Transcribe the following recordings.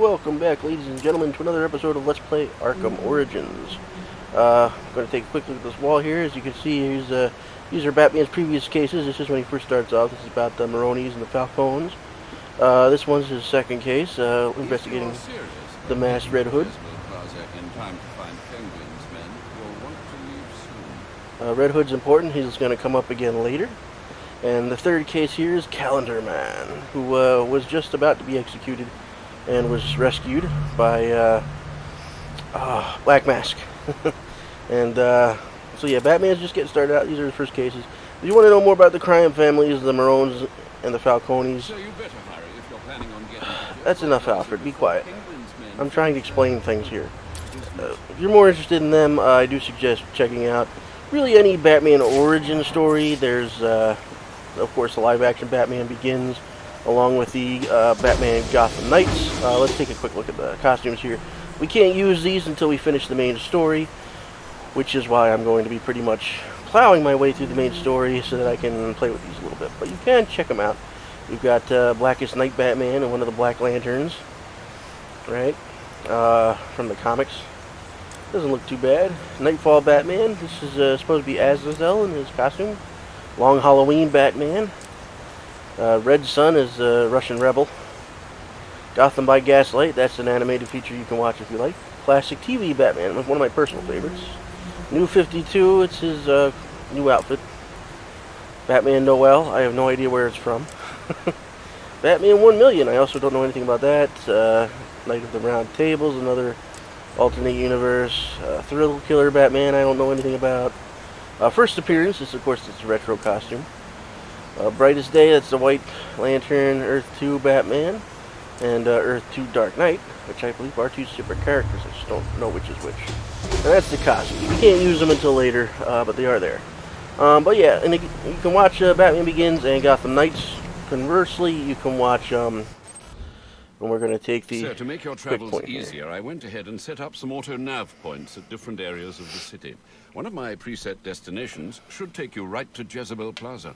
welcome back, ladies and gentlemen, to another episode of Let's Play Arkham Origins. Uh, I'm going to take a quick look at this wall here. As you can see, uh, these are Batman's previous cases. This is when he first starts off. This is about the Maronis and the Falcones. Uh, this one's his second case, uh, investigating the masked Red Hood. Uh, Red Hood's important. He's going to come up again later. And the third case here is Calendar Man, who uh, was just about to be executed and was rescued by uh, uh, Black Mask. and uh, so yeah, Batman's just getting started out. These are the first cases. If you want to know more about the crime families, the Marones and the Falcones, so you better hurry if you're planning on getting that's enough, Alfred. Be quiet. I'm trying to explain things here. Uh, if you're more interested in them, I do suggest checking out really any Batman origin story. There's uh, of course, the live-action Batman Begins, along with the uh, Batman Gotham Knights. Uh, let's take a quick look at the costumes here. We can't use these until we finish the main story, which is why I'm going to be pretty much plowing my way through the main story so that I can play with these a little bit. But you can check them out. We've got uh, Blackest Night Batman and one of the Black Lanterns, right, uh, from the comics. Doesn't look too bad. Knightfall Batman. This is uh, supposed to be Azrael in his costume. Long Halloween Batman. Uh, Red Son is a Russian Rebel. Gotham by Gaslight, that's an animated feature you can watch if you like. Classic TV Batman, one of my personal favorites. New 52, it's his uh, new outfit. Batman Noel, I have no idea where it's from. Batman 1 Million, I also don't know anything about that. Uh, Night of the Round Tables, another alternate universe. Uh, Thrill Killer Batman, I don't know anything about. Uh, first appearance is, of course, it's a retro costume. Uh, Brightest Day, that's the White Lantern, Earth 2 Batman, and uh, Earth 2 Dark Knight, which I believe are two separate characters. I just don't know which is which. And that's the costume. You can't use them until later, uh, but they are there. Um, but yeah, and you can watch uh, Batman Begins and Gotham Knights. Conversely, you can watch um, and we're going to take the Sir, to make your travels easier, I went ahead and set up some auto-nav points at different areas of the city. One of my preset destinations should take you right to Jezebel Plaza.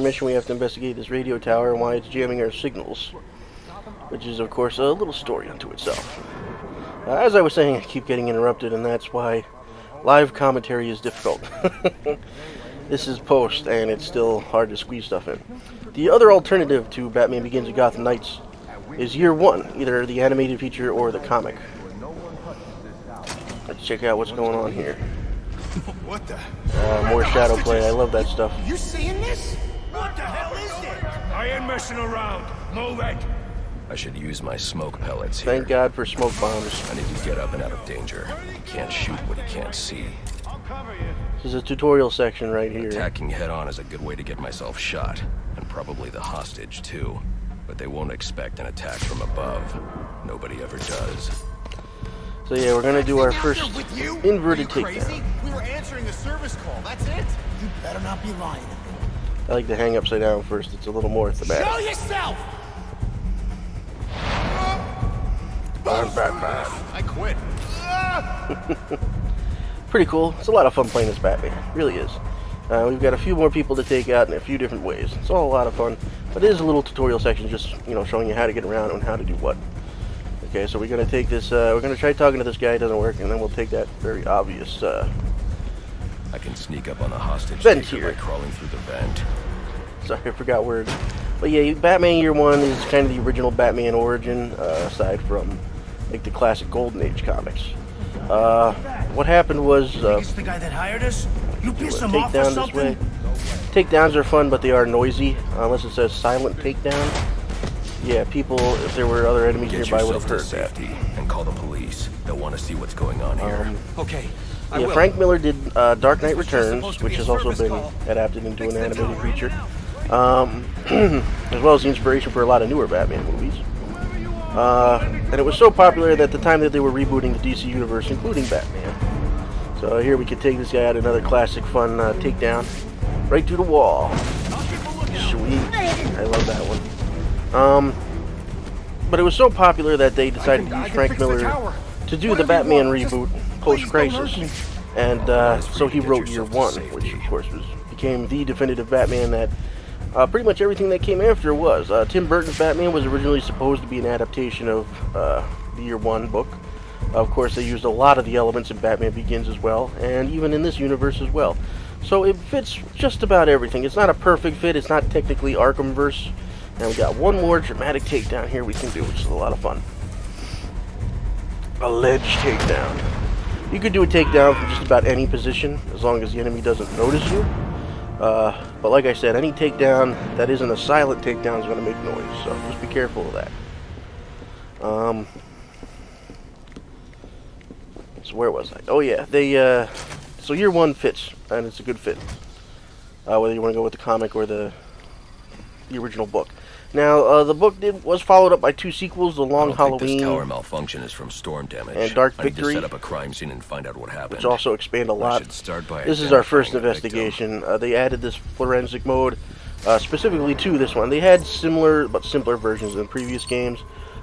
Our mission, we have to investigate this radio tower and why it's jamming our signals. Which is, of course, a little story unto itself. Uh, as I was saying, I keep getting interrupted, and that's why live commentary is difficult. this is post, and it's still hard to squeeze stuff in. The other alternative to Batman Begins and Gotham Knights is year one, either the animated feature or the comic. Let's check out what's going on here. What the? Uh, more shadow play. I love that stuff. You seeing this? What the hell is it? I ain't messing around. Move it. I should use my smoke pellets here. Thank God for smoke bombs. I need to get up and out of danger. You can't shoot what you can't see. This is a tutorial section right here. Attacking head-on is a good way to get myself shot. And probably the hostage, too. But they won't expect an attack from above. Nobody ever does. So yeah, we're gonna do our first inverted takedown. We were answering a service call. That's it. You better not be lying. I like to hang upside down first. It's a little more thematic. Show yourself. I'm Batman. I quit. Pretty cool. It's a lot of fun playing as Batman. It really is. Uh, we've got a few more people to take out in a few different ways. It's all a lot of fun. But it is a little tutorial section just, you know, showing you how to get around and how to do what. Okay, so we're going to take this, uh, we're going to try talking to this guy, it doesn't work, and then we'll take that very obvious, uh... I can sneak up on the hostage vent here. by crawling through the vent. Sorry, I forgot words. But yeah, Batman Year One is kind of the original Batman origin, uh, aside from, like, the classic Golden Age comics. Uh, what happened was, uh... the guy that hired us? You pissed him off or something? This way. Takedowns are fun, but they are noisy, unless it says silent takedown. yeah, people, if there were other enemies Get nearby, would have yourself to heard that. safety and call the police. They'll want to see what's going on here. Um, Okay. Yeah. Frank Miller did uh, Dark Knight This was just Returns, which has also been call. adapted into an animated feature, um, as well as the inspiration for a lot of newer Batman movies. Uh, and it was so popular that at the time that they were rebooting the DC universe, including Batman. So here we can take this guy out, another classic fun uh, takedown, right through the wall. Sweet, I love that one. Um, but it was so popular that they decided to use Frank Miller to do the Batman reboot. just reboot please don't hurt post-crisis, and uh, so he wrote Year One, which of course was became the definitive Batman that uh, pretty much everything that came after was. Uh, Tim Burton's Batman was originally supposed to be an adaptation of uh, the Year One book. Of course, they used a lot of the elements in Batman Begins as well, and even in this universe as well. So it fits just about everything. It's not a perfect fit. It's not technically Arkhamverse. And we got one more dramatic takedown here we can do, which is a lot of fun. A ledge takedown. You could do a takedown from just about any position, as long as the enemy doesn't notice you. Uh, but like I said, any takedown that isn't a silent takedown is going to make noise, so just be careful of that. Um, so where was I? Oh yeah, they. Uh, so year one fits, and it's a good fit. Uh, whether you want to go with the comic or the the original book. Now, uh, the book did was followed up by two sequels: The I Long don't Halloween, this tower malfunction is from storm damage. and Dark Victory. I need to set up a crime scene and find out what happened. which also expand a lot. should start by This is our first identifying the victim. investigation. Uh, they added this forensic mode uh, specifically to this one. They had similar but simpler versions in previous games,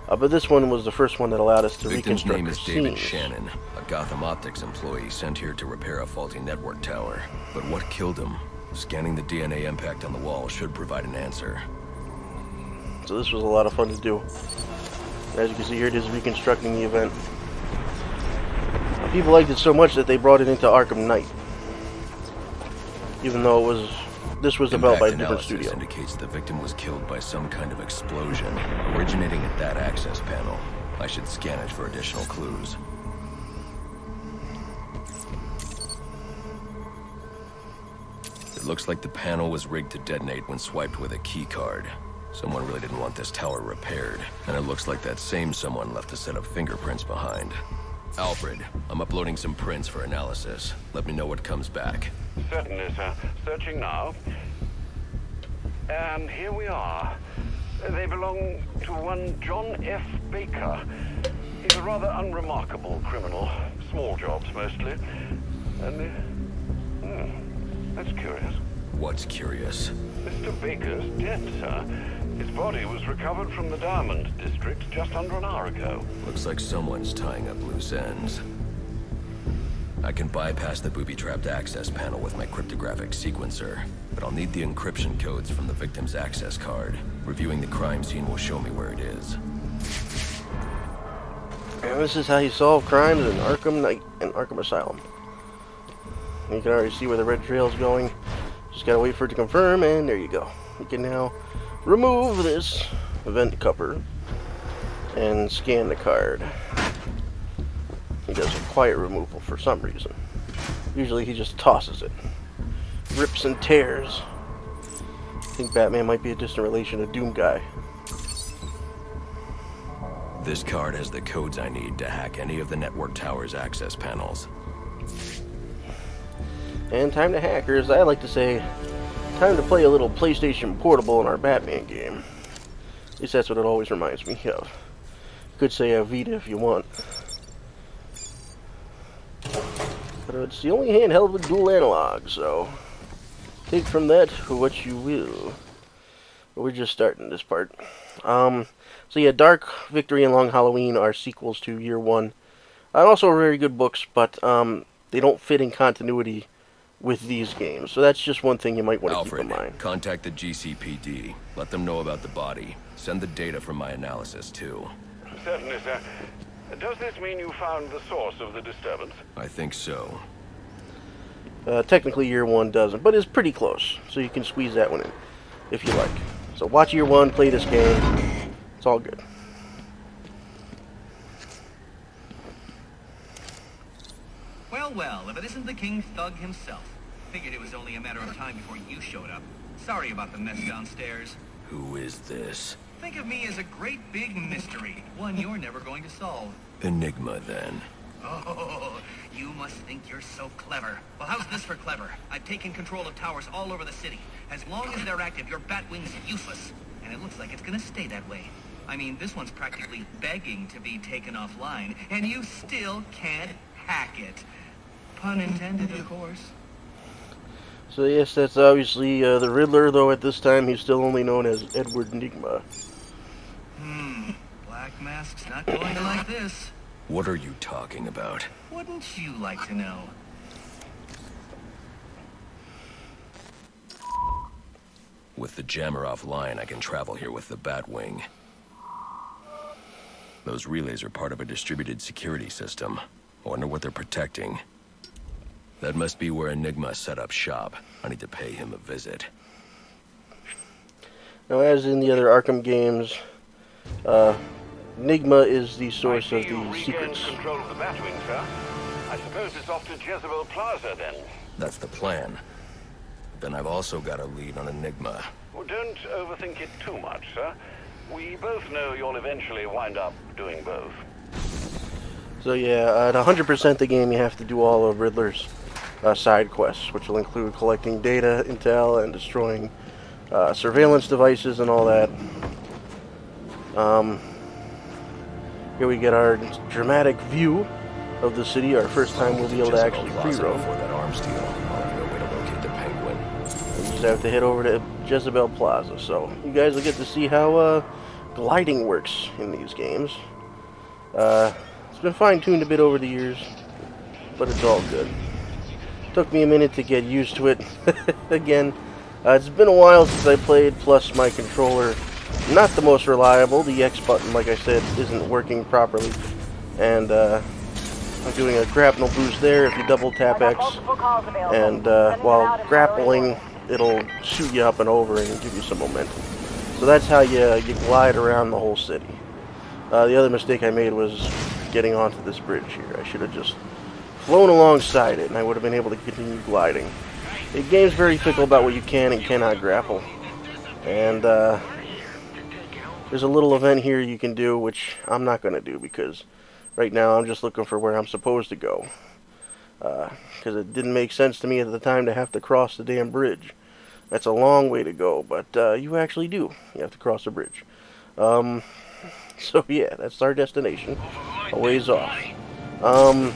uh, but this one was the first one that allowed us to The victim's reconstruct name is David scenes. Shannon, a Gotham Optics employee sent here to repair a faulty network tower. But what killed him? Scanning the DNA impact on the wall should provide an answer. So this was a lot of fun to do. As you can see here, it is reconstructing the event. People liked it so much that they brought it into Arkham Knight. Even though it was, this was developed by a Impact different studio. indicates the victim was killed by some kind of explosion, originating at that access panel. I should scan it for additional clues. It looks like the panel was rigged to detonate when swiped with a key card. Someone really didn't want this tower repaired, and it looks like that same someone left a set of fingerprints behind. Alfred, I'm uploading some prints for analysis. Let me know what comes back. Certainly, sir. Searching now. And here we are. They belong to one John F. Baker. He's a rather unremarkable criminal. Small jobs, mostly. And, uh, hmm, that's curious. What's curious? Mr. Baker's dead, sir. His body was recovered from the Diamond District just under an hour ago. Looks like someone's tying up loose ends. I can bypass the booby-trapped access panel with my cryptographic sequencer, but I'll need the encryption codes from the victim's access card. Reviewing the crime scene will show me where it is. And this is how you solve crimes in Arkham Knight and Arkham Asylum. You can already see where the red trail is going. Just gotta wait for it to confirm, and there you go. You can now remove this vent cover and scan the card. He does a quiet removal for some reason. Usually he just tosses it. Rips and tears. I think Batman might be a distant relation to Doom Guy. This card has the codes I need to hack any of the network tower's access panels. And time to hackers, I like to say, time to play a little PlayStation Portable in our Batman game. At least that's what it always reminds me of. Could say a Vita if you want. But it's the only handheld with dual analog, so take from that what you will. But we're just starting this part. Um, so yeah, Dark Victory and Long Halloween are sequels to Year One. And also very good books, but um, they don't fit in continuity with these games. So that's just one thing you might want to keep in mind. contact the GCPD. Let them know about the body. Send the data from my analysis, too. Certainly, sir. Does this mean you found the source of the disturbance? I think so. Uh, technically, year one doesn't, but it's pretty close. So you can squeeze that one in if you like. So watch year one, play this game. It's all good. Well, if it isn't the King Thug himself. Figured it was only a matter of time before you showed up. Sorry about the mess downstairs. Who is this? Think of me as a great big mystery, one you're never going to solve. Enigma, then. Oh, you must think you're so clever. Well, how's this for clever? I've taken control of towers all over the city. As long as they're active, your Batwing's useless. And it looks like it's gonna stay that way. I mean, this one's practically begging to be taken offline, and you still can't hack it. Pun intended, of course. So yes, that's obviously uh, the Riddler, though at this time he's still only known as Edward Nigma. Hmm. Black Mask's not going to like this. What are you talking about? Wouldn't you like to know? With the jammer offline, I can travel here with the Batwing. Those relays are part of a distributed security system. I wonder what they're protecting. That must be where Enigma set up shop. I need to pay him a visit. Now, as in the other Arkham games, uh, Enigma is the source I of see you the secrets. control of the Batwing, sir. I suppose it's off to Jezebel Plaza, then. That's the plan. But Then I've also got a lead on Enigma. Well, don't overthink it too much, sir. We both know you'll eventually wind up doing both. So yeah, at 100% the game, you have to do all of Riddler's uh, side quests, which will include collecting data, intel, and destroying uh, surveillance devices and all that. Um, here we get our dramatic view of the city. Our first time we'll be able to actually Penguin. We just have to head over to Jezebel Plaza. So you guys will get to see how uh, gliding works in these games. Uh, it's been fine-tuned a bit over the years, but it's all good. Took me a minute to get used to it again. Uh, it's been a while since I played, plus my controller, not the most reliable. The X button, like I said, isn't working properly. And uh, I'm doing a grapnel boost there if you double tap X. And uh, while grappling, it'll shoot you up and over and give you some momentum. So that's how you, you glide around the whole city. Uh, the other mistake I made was getting onto this bridge here. I should have just flown alongside it and I would have been able to continue gliding. The game's very fickle about what you can and cannot grapple. And uh, there's a little event here you can do, which I'm not going to do because right now I'm just looking for where I'm supposed to go. Because it didn't make sense to me at the time to have to cross the damn bridge. That's a long way to go, but uh, you actually do. You have to cross the bridge. Um, so yeah, that's our destination. A ways off. Um,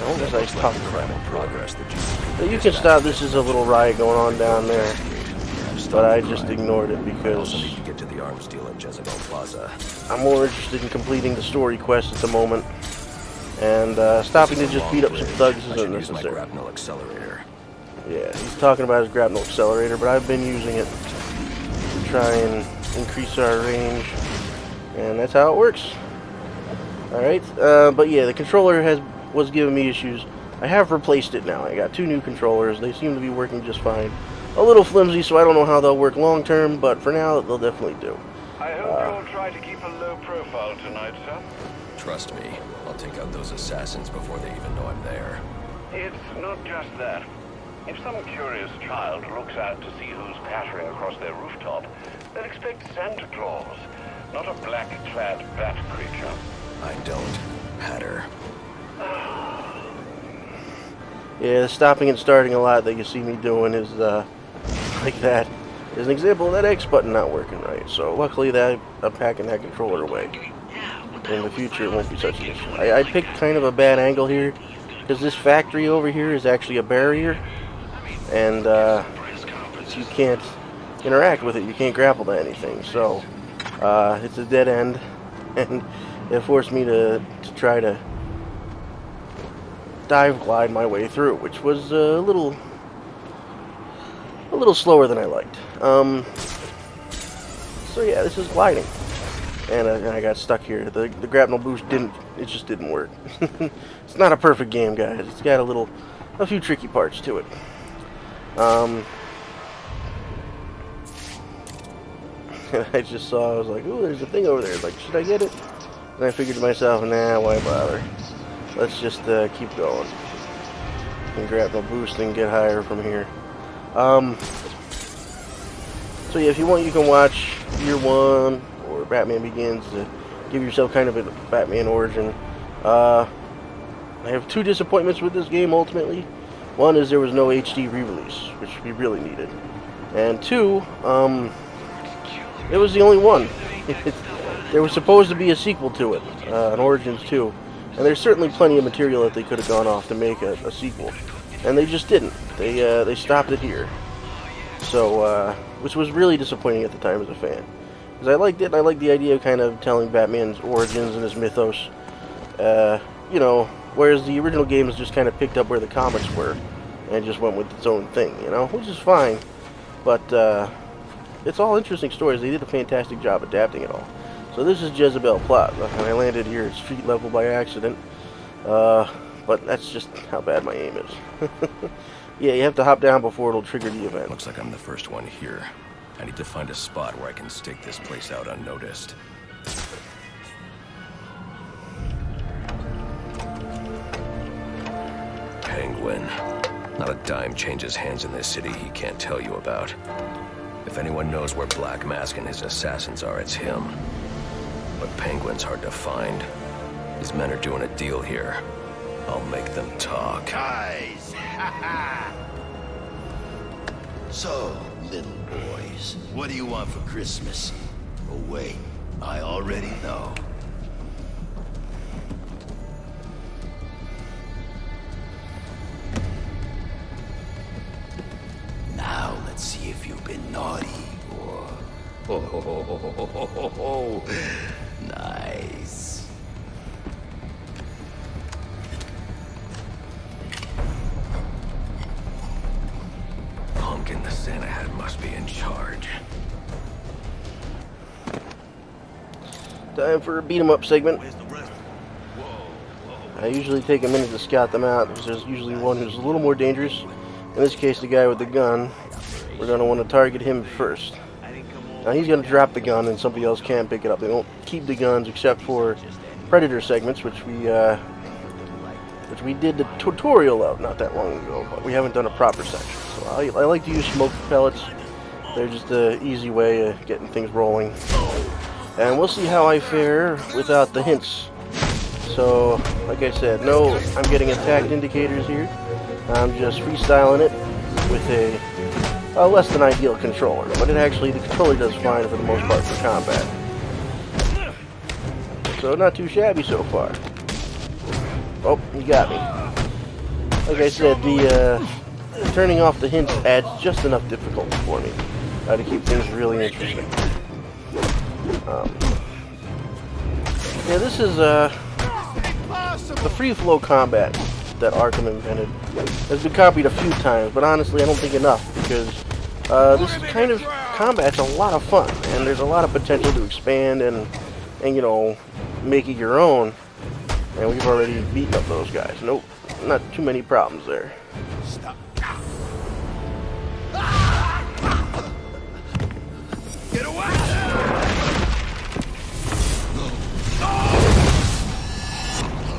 no, as I talk Incredible progress that you can stop. This is a little riot going on down there, but I just ignored it because get to the arms Plaza. I'm more interested in completing the story quest at the moment. And uh, stopping to just beat up some thugs isn't necessary. accelerator. Yeah, he's talking about his grapnel accelerator, but I've been using it to try and increase our range, and that's how it works. All right, uh, but yeah, the controller has was giving me issues. I have replaced it now. I got two new controllers. They seem to be working just fine. A little flimsy, so I don't know how they'll work long term, but for now, they'll definitely do. I hope uh, you'll try to keep a low profile tonight, sir. Trust me, I'll take out those assassins before they even know I'm there. It's not just that. If some curious child looks out to see who's pattering across their rooftop, they'll expect Santa Claus, not a black-clad bat creature. I don't patter. Yeah, the stopping and starting a lot that you see me doing is uh, like that. Is an example of that X button not working right. So luckily that I'm packing that controller away. In the future it won't be such an issue. I, I picked kind of a bad angle here because this factory over here is actually a barrier and uh, you can't interact with it. You can't grapple to anything. So uh, it's a dead end and it forced me to, to try to dive glide my way through, which was a little a little slower than I liked. Um, so yeah, this is gliding, and, uh, and I got stuck here. The the grapnel boost didn't it just didn't work. it's not a perfect game, guys. It's got a little a few tricky parts to it. Um, I just saw I was like, ooh, there's a thing over there. Like, should I get it? And I figured to myself, nah, why bother? Let's just uh, keep going. And grab the boost and get higher from here. Um, so yeah, if you want, you can watch Year One or Batman Begins to give yourself kind of a Batman origin. Uh, I have two disappointments with this game ultimately. One is there was no HD re-release, which we really needed. And two, um, it was the only one. there was supposed to be a sequel to it, uh, an Origins 2. And there's certainly plenty of material that they could have gone off to make a, a sequel. And they just didn't. They, uh, they stopped it here. So, uh, which was really disappointing at the time as a fan. Because I liked it, and I liked the idea of kind of telling Batman's origins and his mythos. Uh, you know, whereas the original games just kind of picked up where the comics were and just went with its own thing, you know, which is fine. But uh, it's all interesting stories. They did a fantastic job adapting it all. So this is Jezebel Plot, I landed here at street level by accident. Uh, but that's just how bad my aim is. yeah, you have to hop down before it'll trigger the event. Looks like I'm the first one here. I need to find a spot where I can stake this place out unnoticed. Penguin. Not a dime changes hands in this city he can't tell you about. If anyone knows where Black Mask and his assassins are, it's him. Penguin's hard to find. His men are doing a deal here. I'll make them talk. Guys! so, little boys, what do you want for Christmas? Oh wait, I already know. Now let's see if you've been naughty or... for a beat 'em up segment. I usually take a minute to scout them out because there's usually one who's a little more dangerous. In this case, the guy with the gun. We're going to want to target him first. Now he's going to drop the gun and somebody else can pick it up. They don't keep the guns except for Predator segments, which we uh, which we did the tutorial of not that long ago, but we haven't done a proper section. So I, I like to use smoke pellets. They're just an easy way of getting things rolling. And we'll see how I fare without the hints. So, like I said, no, I'm getting attack indicators here. I'm just freestyling it with a, a less than ideal controller, but it actually, the controller does fine for the most part for combat. So not too shabby so far. Oh, you got me. Like I said, the uh, turning off the hints adds just enough difficulty for me uh, to keep things really interesting. Um, yeah, this is uh, the free flow combat that Arkham invented has been copied a few times, but honestly, I don't think enough because uh, this kind of combat's a lot of fun, and there's a lot of potential to expand and, and you know, make it your own. And we've already beaten up those guys. Nope, not too many problems there. Stop.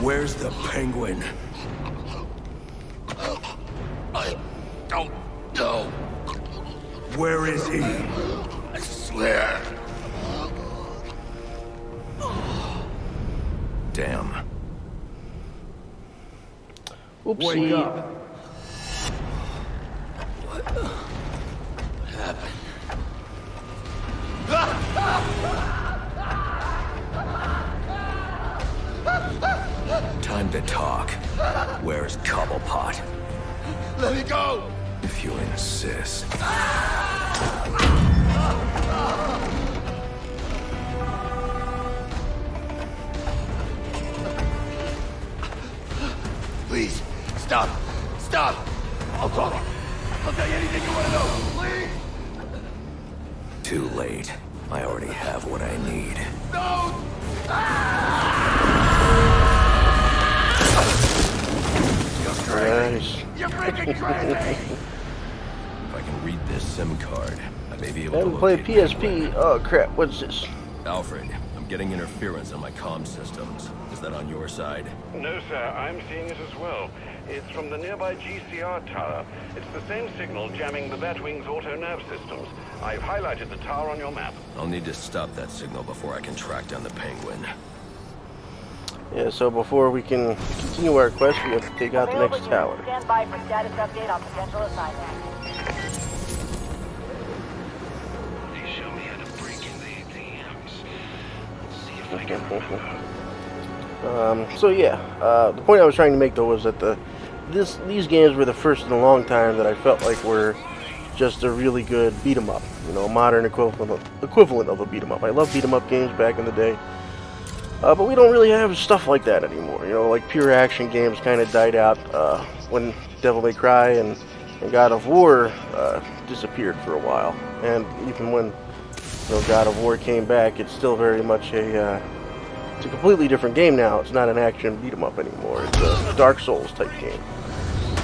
Where's the penguin? I don't know. Where is he? I swear. Damn. Oopsie. Wake up. What happened? Time to talk. Where's Cobblepot? Let me go! If you insist. Please, stop! Stop! I'll talk. I'll tell you anything you want to know. Please! Too late. I already have what I need. No! Nice. You're freaking crazy! If I can read this SIM card, I may be I able to haven't played locate my way. PSP. Oh crap, what's this? Alfred, I'm getting interference on my comm systems. Is that on your side? No, sir. I'm seeing it as well. It's from the nearby GCR tower. It's the same signal jamming the Batwing's auto-nav systems. I've highlighted the tower on your map. I'll need to stop that signal before I can track down the Penguin. Yeah, so before we can continue our quest, we have to take out the next tower. Stand by for status update on potential assignment. They show me how to break in the ATMs. See if I can remember. Um, so yeah, uh, the point I was trying to make though was that the this these games were the first in a long time that I felt like were just a really good beat 'em up. You know, modern equivalent of, equivalent of a beat 'em up. I love beat 'em up games back in the day. Uh, but we don't really have stuff like that anymore. You know, like pure action games kind of died out uh, when Devil May Cry and, and God of War uh, disappeared for a while. And even when you know, God of War came back, it's still very much a uh, it's a completely different game now. It's not an action beat 'em up anymore. It's a Dark Souls type game,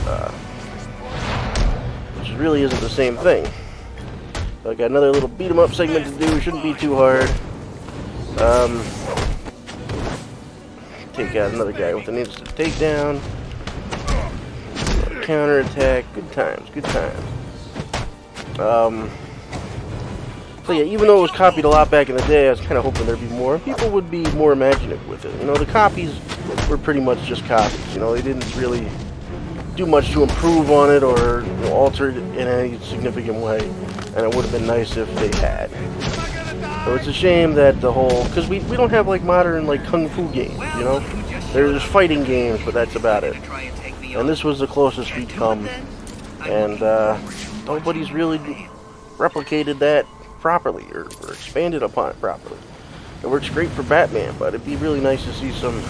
uh, which really isn't the same thing. So I got another little beat 'em up segment to do. Shouldn't be too hard. Um, take out another guy with an instant takedown. Counter attack. Good times. Good times. Um, so yeah, even though it was copied a lot back in the day, I was kind of hoping there'd be more. People would be more imaginative with it. You know, the copies were pretty much just copies. You know, they didn't really do much to improve on it or you know, alter it in any significant way. And it would have been nice if they had. So it's a shame that the whole, because we, we don't have like modern like kung fu games, you know? There's fighting games, but that's about it. And this was the closest we'd come. And uh, nobody's really replicated that properly or, or expanded upon it properly. It works great for Batman, but it'd be really nice to see some,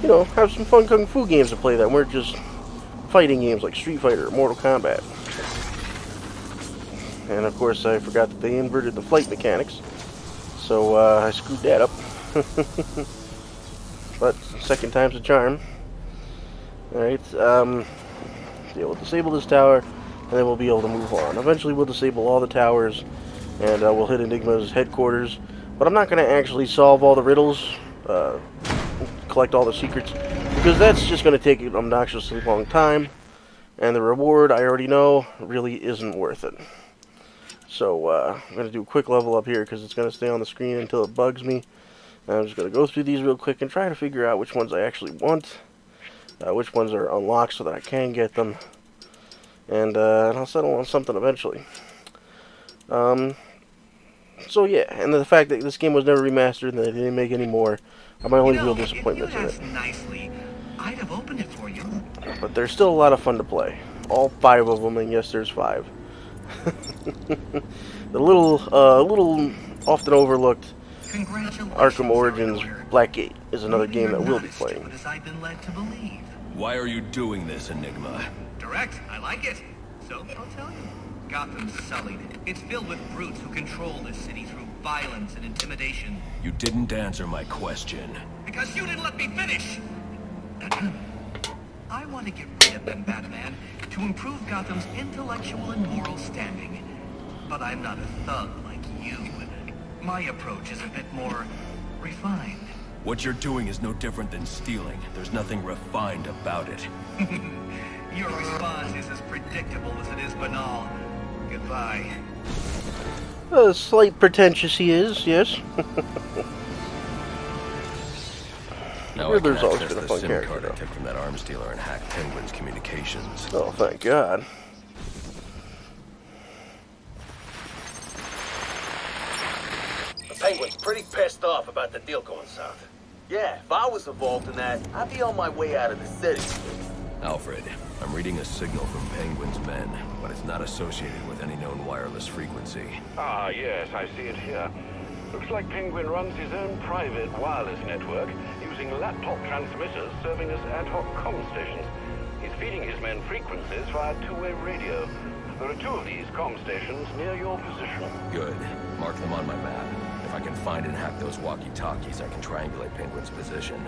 you know, have some fun kung fu games to play that weren't just fighting games like Street Fighter or Mortal Kombat. And of course, I forgot that they inverted the flight mechanics, so uh, I screwed that up. but second time's a charm. Alright, um, yeah, we'll disable this tower, and then we'll be able to move on. Eventually, we'll disable all the towers, and uh, we'll hit Enigma's headquarters. But I'm not going to actually solve all the riddles, uh, collect all the secrets, because that's just going to take an obnoxiously long time, and the reward, I already know, really isn't worth it. So, uh, I'm going to do a quick level up here, because it's going to stay on the screen until it bugs me. And I'm just going to go through these real quick and try to figure out which ones I actually want, uh, which ones are unlocked so that I can get them, and, uh, and I'll settle on something eventually. Um, so yeah, and the fact that this game was never remastered and they didn't make any more are my only You know, real disappointments in it. nicely, I'd have opened it for you. But they're still a lot of fun to play. All five of them, and yes, there's five. The little, uh, little often overlooked Arkham Origins Blackgate is another Maybe game that we'll be as playing. As I've been led to believe. Why are you doing this, Enigma? Direct, I like it. So I'll tell you. Gotham's sullied. It's filled with brutes who control this city through violence and intimidation. You didn't answer my question. Because you didn't let me finish! I want to get rid of them, Batman, to improve Gotham's intellectual and moral standing. But I'm not a thug like you. My approach is a bit more refined. What you're doing is no different than stealing. There's nothing refined about it. Your response is as predictable as it is banal. Goodbye. A slight pretentious he is, yes. Now Riddler's I can always access been a the fun SIM character, card I took from that arms dealer and hack Penguin's communications. oh, thank God. The Penguin's pretty pissed off about the deal going south. Yeah, if I was involved in that, I'd be on my way out of the city. Alfred, I'm reading a signal from Penguin's men, but it's not associated with any known wireless frequency. Ah, yes, I see it here. Looks like Penguin runs his own private wireless network using laptop transmitters serving as ad hoc comm stations. He's feeding his men frequencies via two-way radio. There are two of these comm stations near your position. Good. Mark them on my map. If I can find and hack those walkie-talkies, I can triangulate Penguin's position.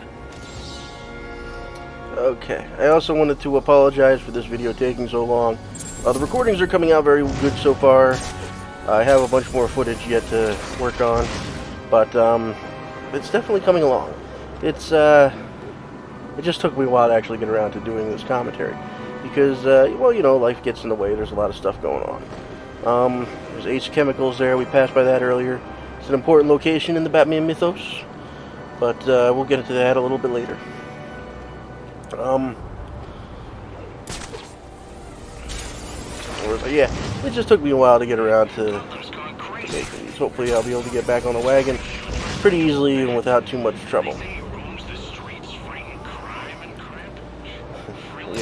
Okay. I also wanted to apologize for this video taking so long. Uh, the recordings are coming out very good so far. I have a bunch more footage yet to work on, but um, it's definitely coming along. It's uh, it just took me a while to actually get around to doing this commentary because uh, well, you know, life gets in the way. There's a lot of stuff going on. Um, there's Ace Chemicals there. We passed by that earlier. It's an important location in the Batman mythos, but uh, we'll get into that a little bit later. Um, yeah, it just took me a while to get around to, to making these. Hopefully, I'll be able to get back on the wagon pretty easily and without too much trouble.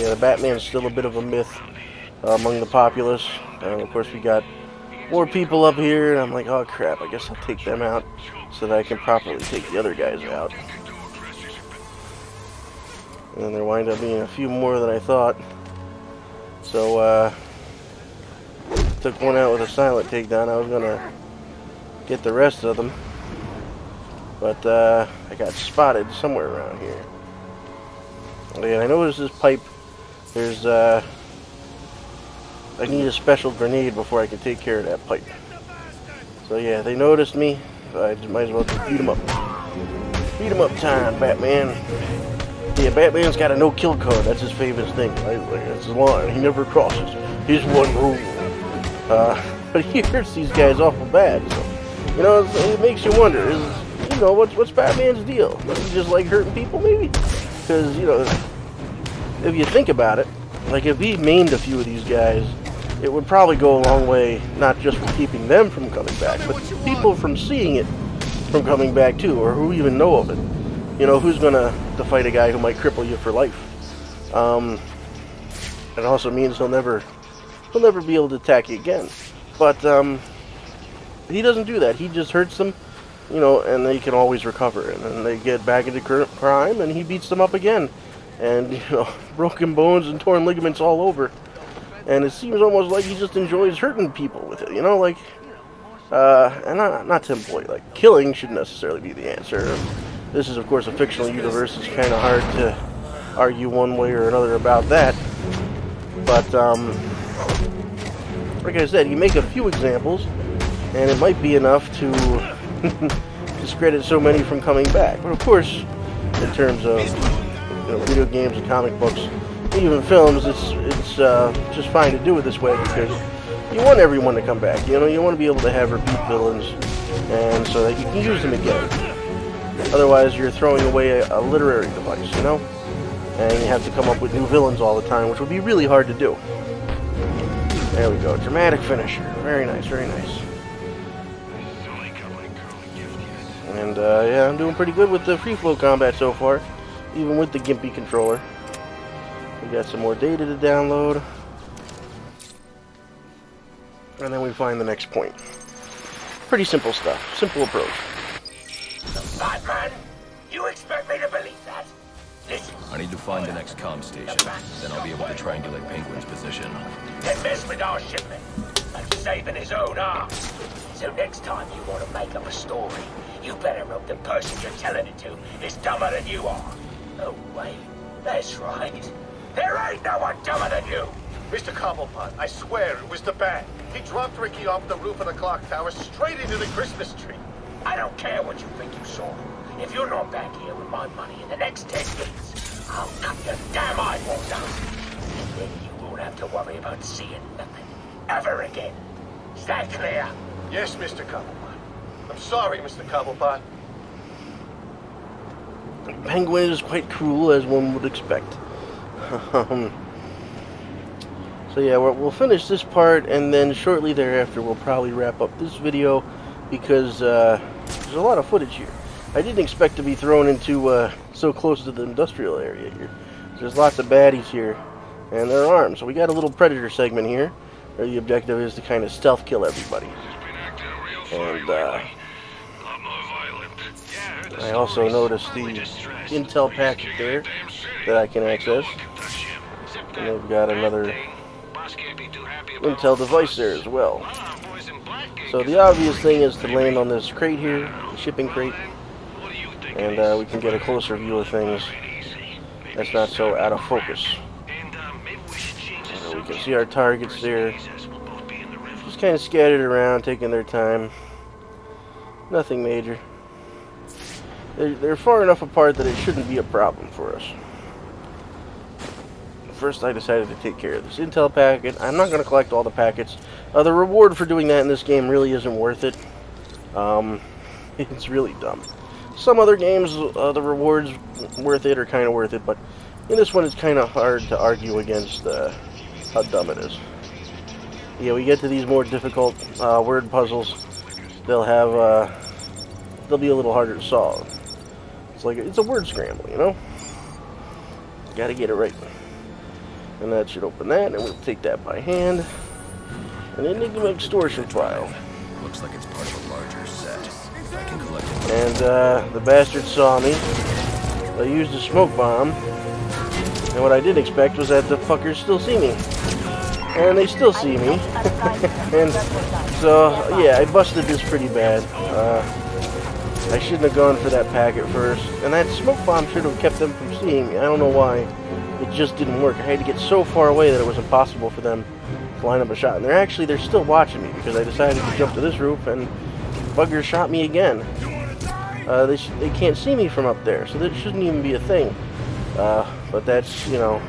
Yeah, the Batman's still a bit of a myth uh, among the populace. And of course, we got more people up here, and I'm like, oh crap, I guess I'll take them out so that I can properly take the other guys out. And there wind up being a few more than I thought. So, uh, took one out with a silent takedown. I was gonna get the rest of them. But, uh, I got spotted somewhere around here. And I noticed this pipe, there's, uh, I need a special grenade before I can take care of that pipe. So yeah, they noticed me. I might as well just beat them up. Beat them up time, Batman. Yeah, Batman's got a no-kill code. That's his favorite thing. Right? That's his line. He never crosses his one rule. Uh, but he hurts these guys awful bad. So, you know, it makes you wonder. Is you know what's what's Batman's deal? Does he just like hurting people, maybe? Because you know, if you think about it, like if he maimed a few of these guys it would probably go a long way, not just for keeping them from coming back, but people from seeing it from coming back too, or who even know of it. You know, who's going to fight a guy who might cripple you for life? Um, it also means he'll never, he'll never be able to attack you again. But um, he doesn't do that. He just hurts them, you know, and they can always recover. And then they get back into crime, and he beats them up again. And, you know, broken bones and torn ligaments all over and it seems almost like he just enjoys hurting people with it. You know, like, uh, and not, not to employ like killing shouldn't necessarily be the answer. This is, of course, a fictional universe. It's kind of hard to argue one way or another about that. But um, like I said, you make a few examples, and it might be enough to discredit so many from coming back. But of course, in terms of you know, video games and comic books, even films, it's it's uh, just fine to do it this way because you want everyone to come back. You know, you want to be able to have repeat villains, and so that you can use them again. Otherwise, you're throwing away a, a literary device, you know, and you have to come up with new villains all the time, which would be really hard to do. There we go, dramatic finisher. Very nice, very nice. And uh, yeah, I'm doing pretty good with the free flow combat so far, even with the gimpy controller. We got some more data to download. And then we find the next point. Pretty simple stuff. Simple approach. Batman? You expect me to believe that? Listen. I need to find the next com station. Then I'll be able to triangulate Penguin's position. Then mess with our shipment. I'm saving his own arms. So next time you want to make up a story, you better hope the person you're telling it to is dumber than you are. Oh, way. That's right. There ain't no one dumber than you! Mr. Cobblepot, I swear it was the bat. He dropped Ricky off the roof of the clock tower straight into the Christmas tree. I don't care what you think you saw. If you're not back here with my money in the next ten days, I'll cut your damn eyeballs out. And then you won't have to worry about seeing nothing. Ever again. Is that clear? Yes, Mr. Cobblepot. I'm sorry, Mr. Cobblepot. Penguin is quite cruel, as one would expect. Um, so yeah, we'll, we'll, finish this part, and then shortly thereafter we'll probably wrap up this video, because uh, there's a lot of footage here. I didn't expect to be thrown into uh, so close to the industrial area here. There's lots of baddies here, and they're armed. So we got a little Predator segment here, where the objective is to kind of stealth kill everybody. And uh, I also noticed the intel packet there that I can access. And they've got another Intel device there as well. So the obvious thing is to land on this crate here, the shipping crate, and uh, we can get a closer view of things that's not so out of focus. So we can see our targets there, just kind of scattered around, taking their time. Nothing major. They're, far enough apart that it shouldn't be a problem for us. First, I decided to take care of this intel packet. I'm not going to collect all the packets. Uh, the reward for doing that in this game really isn't worth it. Um, it's really dumb. Some other games, uh, the rewards worth it or kind of worth it, but in this one, it's kind of hard to argue against uh, how dumb it is. Yeah, we get to these more difficult uh, word puzzles. They'll have, uh, they'll be a little harder to solve. It's like it's a word scramble, you know. Got to get it right. And that should open that, and we'll take that by hand. An Enigma extortion file. Looks like it's part of a larger set. I can collect it. And uh, the bastard saw me. I used a smoke bomb. And what I didn't expect was that the fuckers still see me. And they still see me. and so, yeah, I busted this pretty bad. Uh, I shouldn't have gone for that packet first. And that smoke bomb should have kept them from seeing me. I don't know why it just didn't work. I had to get so far away that it was impossible for them to line up a shot. And they're actually, they're still watching me because I decided to jump to this roof and bugger shot me again. Uh, they, they can't see me from up there, so that shouldn't even be a thing. Uh, but that's, you know,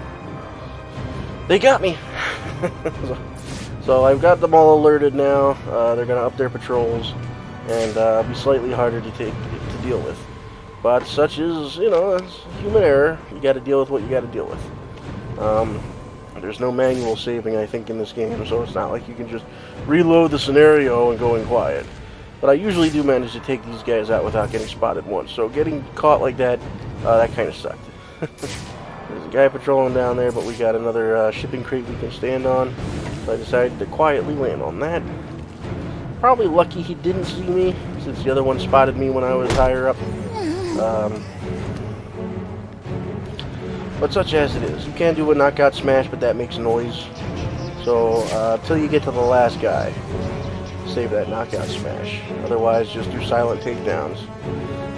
they got me. so, so, I've got them all alerted now. Uh, they're going to up their patrols and uh, be slightly harder to take to deal with. But such is, you know, human error. You got to deal with what you got to deal with. Um, there's no manual saving, I think, in this game, so it's not like you can just reload the scenario and go in quiet. But I usually do manage to take these guys out without getting spotted once. So getting caught like that, uh, that kind of sucked. There's a guy patrolling down there, but we got another uh, shipping crate we can stand on. So I decided to quietly land on that. Probably lucky he didn't see me, since the other one spotted me when I was higher up. Um, but such as it is. You can do a knockout smash, but that makes noise. So, uh, until you get to the last guy, save that knockout smash. Otherwise, just do silent takedowns.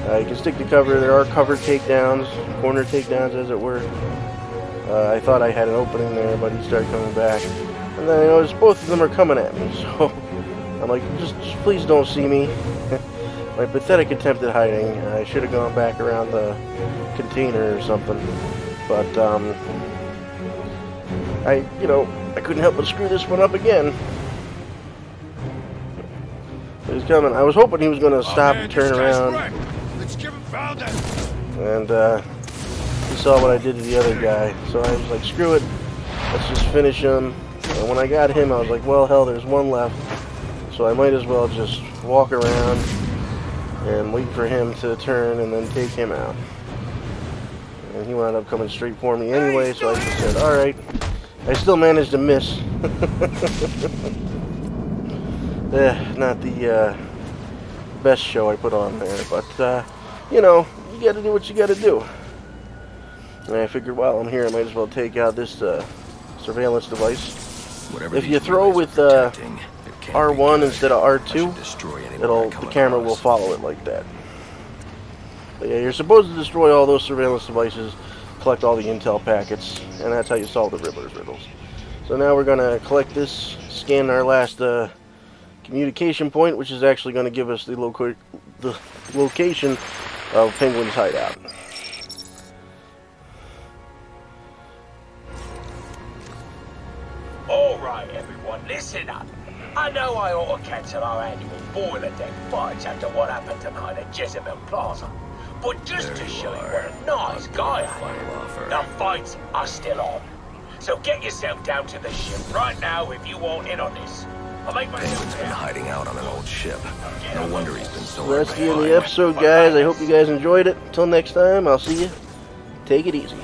Uh, you can stick to cover. There are covered takedowns, corner takedowns, as it were. Uh, I thought I had an opening there, but he started coming back. And then I noticed both of them are coming at me, so I'm like, just, just please don't see me. My pathetic attempt at hiding. I should have gone back around the container or something. But, um, I, you know, I couldn't help but screw this one up again. He's coming. I was hoping he was going to stop and turn around. And, uh, he saw what I did to the other guy. So I was like, screw it. Let's just finish him. And when I got him, I was like, well, hell, there's one left. So I might as well just walk around and wait for him to turn and then take him out. And he wound up coming straight for me anyway, so I just said, alright. I still managed to miss. eh, not the uh, best show I put on there, but, uh, you know, you gotta do what you gotta do. And I figured while I'm here, I might as well take out this uh, surveillance device. Whatever if you throw with uh, protecting, it can't be R1 instead of R2, it'll the camera will follow it like that. But yeah, you're supposed to destroy all those surveillance devices, collect all the intel packets, and that's how you solve the Riddler's riddles. So now we're gonna collect this, scan our last uh, communication point, which is actually going to give us the, loca the location of Penguin's hideout. All right, everyone, listen up. I know I ought to cancel our annual boiler deck fights after what happened tonight at Jezebel Plaza. But just There to show you are. what a nice guy I am, offer. the fights are still on. So get yourself down to the ship right now if you want in on this. I'll make Penguin's myself been hiding out on an old ship. No wonder he's been so So that's the end of the episode, guys. I hope you guys enjoyed it. Until next time, I'll see you. Take it easy.